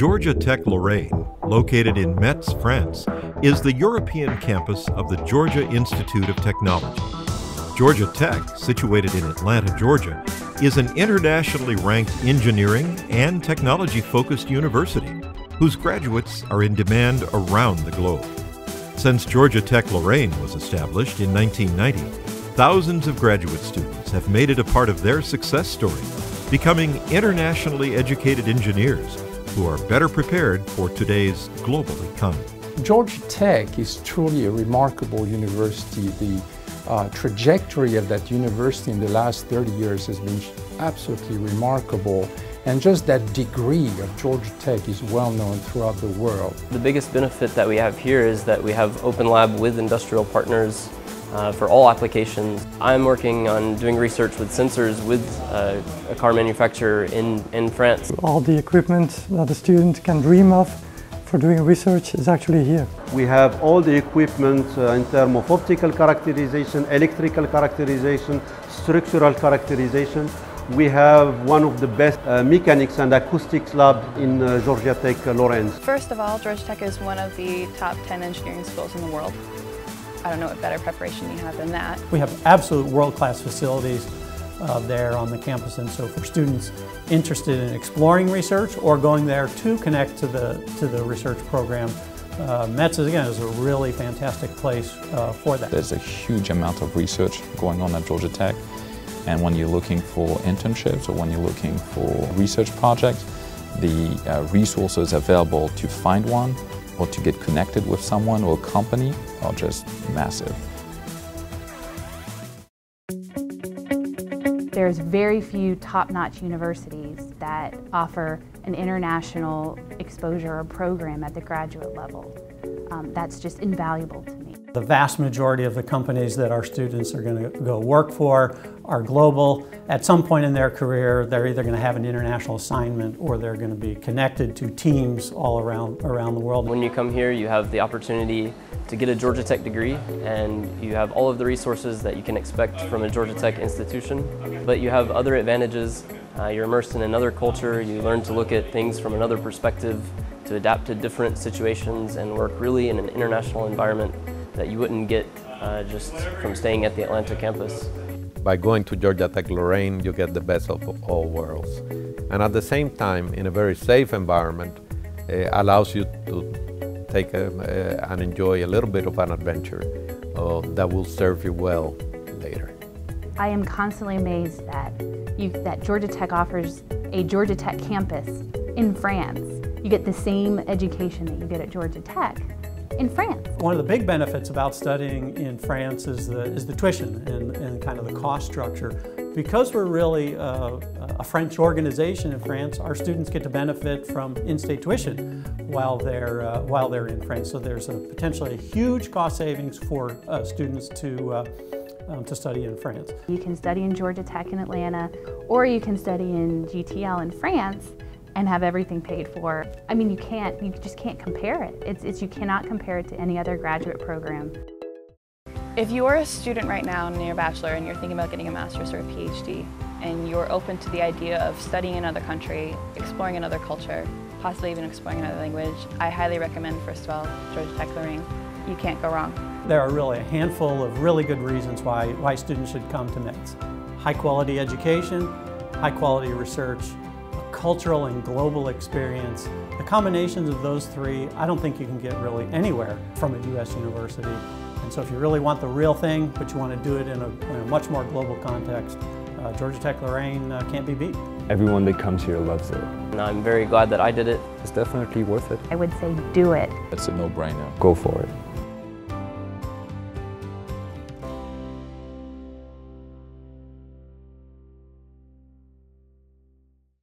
Georgia Tech Lorraine, located in Metz, France, is the European campus of the Georgia Institute of Technology. Georgia Tech, situated in Atlanta, Georgia, is an internationally ranked engineering and technology focused university whose graduates are in demand around the globe. Since Georgia Tech Lorraine was established in 1990, thousands of graduate students have made it a part of their success story, becoming internationally educated engineers who are better prepared for today's global economy. Georgia Tech is truly a remarkable university. The uh, trajectory of that university in the last 30 years has been absolutely remarkable. And just that degree of Georgia Tech is well known throughout the world. The biggest benefit that we have here is that we have Open Lab with industrial partners uh, for all applications. I'm working on doing research with sensors with uh, a car manufacturer in, in France. All the equipment that a student can dream of for doing research is actually here. We have all the equipment uh, in terms of optical characterization, electrical characterization, structural characterization. We have one of the best uh, mechanics and acoustics lab in uh, Georgia Tech uh, Lorraine. First of all, Georgia Tech is one of the top 10 engineering schools in the world. I don't know what better preparation you have than that. We have absolute world-class facilities uh, there on the campus. And so for students interested in exploring research or going there to connect to the, to the research program, uh, Metz, again, is a really fantastic place uh, for that. There's a huge amount of research going on at Georgia Tech. And when you're looking for internships or when you're looking for research projects, the uh, resources available to find one or to get connected with someone or a company are just massive. There's very few top-notch universities that offer an international exposure or program at the graduate level. Um, that's just invaluable to me. The vast majority of the companies that our students are going to go work for are global. At some point in their career, they're either going to have an international assignment or they're going to be connected to teams all around, around the world. When you come here, you have the opportunity to get a Georgia Tech degree and you have all of the resources that you can expect from a Georgia Tech institution, but you have other advantages. Uh, you're immersed in another culture, you learn to look at things from another perspective, to adapt to different situations and work really in an international environment that you wouldn't get uh, just from staying at the Atlanta campus. By going to Georgia Tech Lorraine, you get the best of all worlds. And at the same time, in a very safe environment, it allows you to take a, uh, and enjoy a little bit of an adventure uh, that will serve you well later. I am constantly amazed that, you, that Georgia Tech offers a Georgia Tech campus in France. You get the same education that you get at Georgia Tech, in France. One of the big benefits about studying in France is the, is the tuition and, and kind of the cost structure. Because we're really uh, a French organization in France, our students get to benefit from in-state tuition while they're, uh, while they're in France. So there's a potentially a huge cost savings for uh, students to, uh, um, to study in France. You can study in Georgia Tech in Atlanta, or you can study in GTL in France, and have everything paid for. I mean, you can't, you just can't compare it. It's, it's, you cannot compare it to any other graduate program. If you're a student right now in your bachelor and you're thinking about getting a master's or a PhD, and you're open to the idea of studying another country, exploring another culture, possibly even exploring another language, I highly recommend, first of all, Georgia Tech Lorraine. You can't go wrong. There are really a handful of really good reasons why, why students should come to Metz. High quality education, high quality research, cultural and global experience. The combinations of those three, I don't think you can get really anywhere from a U.S. university. And so if you really want the real thing, but you want to do it in a, in a much more global context, uh, Georgia Tech Lorraine uh, can't be beat. Everyone that comes here loves it. And I'm very glad that I did it. It's definitely worth it. I would say do it. It's a no-brainer. Go for it.